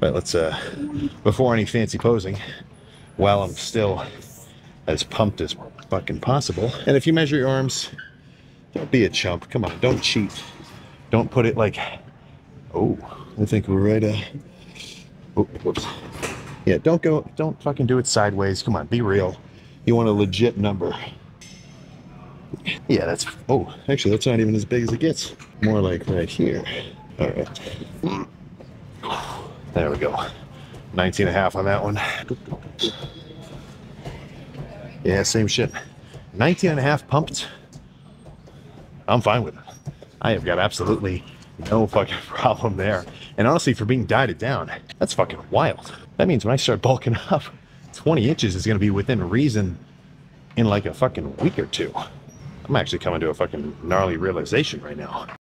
But let's, uh, before any fancy posing, while I'm still as pumped as fucking possible. And if you measure your arms, don't be a chump. Come on, don't cheat. Don't put it like, oh, I think we're right. Uh, oh, whoops. Yeah, don't go, don't fucking do it sideways. Come on, be real. You want a legit number. Yeah, that's, oh, actually, that's not even as big as it gets. More like right here. All right. There we go. 19 and a half on that one. Yeah, same shit. 19 and a half pumped. I'm fine with it. I have got absolutely no fucking problem there. And honestly, for being dieted down, that's fucking wild. That means when I start bulking up, 20 inches is going to be within reason in like a fucking week or two. I'm actually coming to a fucking gnarly realization right now.